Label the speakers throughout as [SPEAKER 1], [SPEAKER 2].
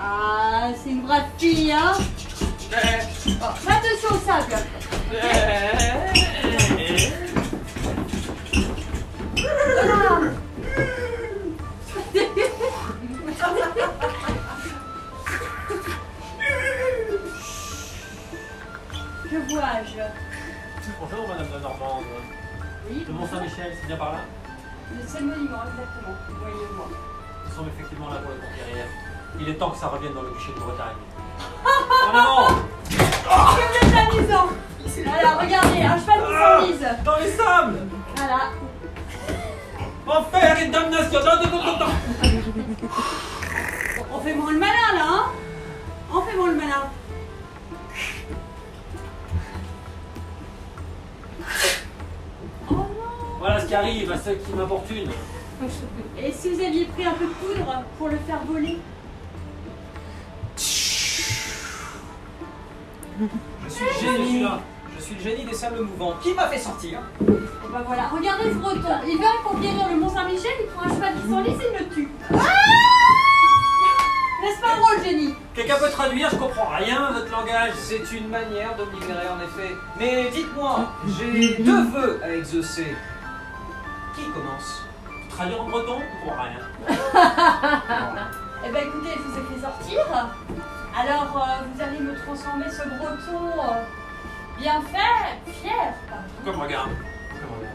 [SPEAKER 1] Ah, c'est une brave fille, hein. Bon, Que vois-je
[SPEAKER 2] Bonjour Madame la Normande.
[SPEAKER 1] Oui,
[SPEAKER 2] Le Mont-Saint-Michel, c'est bien par là?
[SPEAKER 1] Le monument, exactement. Voyez-moi.
[SPEAKER 2] Nous sommes effectivement là pour le conquérir. Il est temps que ça revienne dans le duché de Bretagne. En avant
[SPEAKER 1] Que vous êtes amusant Voilà, regardez, un cheval qui s'enlise.
[SPEAKER 2] Dans les sables
[SPEAKER 1] Voilà.
[SPEAKER 2] Enfer et damnation.
[SPEAKER 1] On fait moins le malin là, hein On fait moins le malin. Oh non
[SPEAKER 2] Voilà ce qui arrive à ceux qui m'importunent.
[SPEAKER 1] Et si vous aviez pris un peu de poudre pour le faire voler
[SPEAKER 3] Je suis le génie. Je suis le génie des sables mouvants. Qui m'a fait sortir?
[SPEAKER 1] Et ben voilà, regardez ce breton. Il vient pour guérir le Mont Saint-Michel, il prend un cheval qui s'enlise et il le tue. N'est-ce pas drôle, génie?
[SPEAKER 2] Quelqu'un peut traduire Je comprends rien à votre langage.
[SPEAKER 3] C'est une manière de me libérer en effet. Mais dites-moi, j'ai deux vœux à exaucer. Qui commence?
[SPEAKER 2] Traduire en breton Je comprends rien.
[SPEAKER 1] Eh ben écoutez, je vous ai fait sortir. Alors euh, vous allez me transformer ce breton euh, bien fait, fier. pardon.
[SPEAKER 2] Comme regarde. Comme regarde.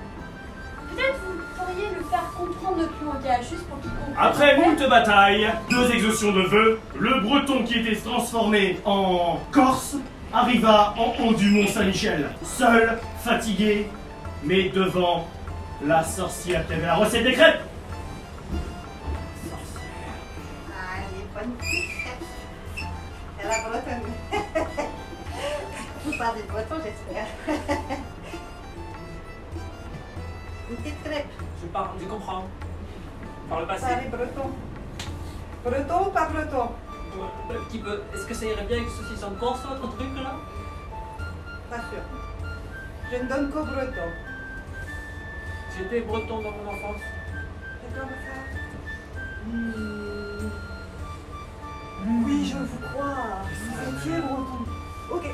[SPEAKER 1] Peut-être vous pourriez le faire comprendre notre langage, juste pour qu'il comprenne.
[SPEAKER 4] Après moult batailles, deux exautions de vœux, le breton qui était transformé en Corse arriva en haut du mont Saint-Michel, seul, fatigué, mais devant la sorcière qui avait la recette des crêpes.
[SPEAKER 5] Ah, elle est bonne. Elle a bretonne. Vous parlez de breton, j'espère. Une petite crêpe.
[SPEAKER 2] Je parle, je comprends. Par le passé.
[SPEAKER 5] Parlez breton. Breton ou pas breton?
[SPEAKER 2] Un petit peu. Est-ce que ça irait bien avec saucisse en Corse, votre truc là?
[SPEAKER 5] Pas sûr. Je ne donne qu'au breton.
[SPEAKER 2] J'étais breton dans mon enfance.
[SPEAKER 5] C'est comme ça. Oui, je vous crois. Vous étiez breton. Ok,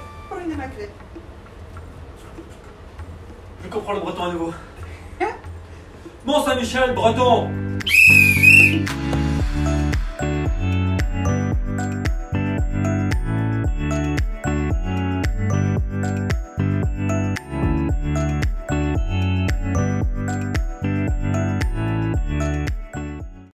[SPEAKER 2] Je comprends le breton à nouveau. Mont Saint-Michel, breton